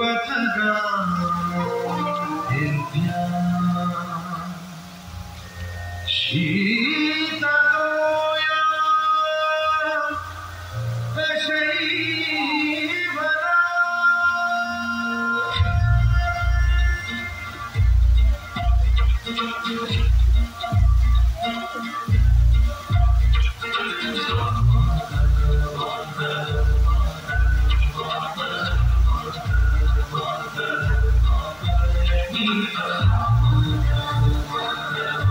Tripathaga Divya शीततोया Thank you.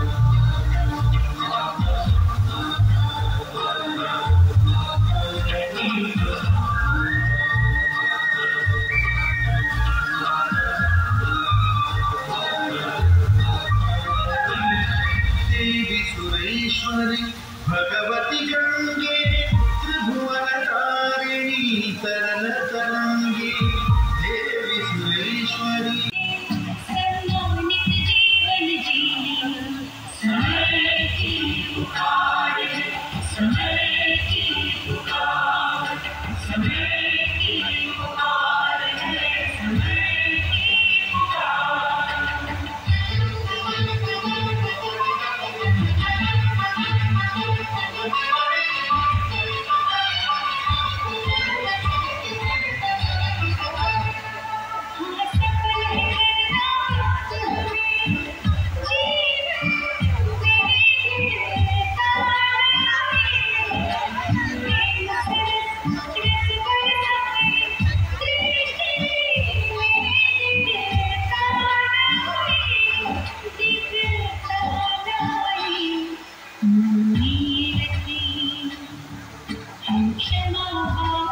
Shimon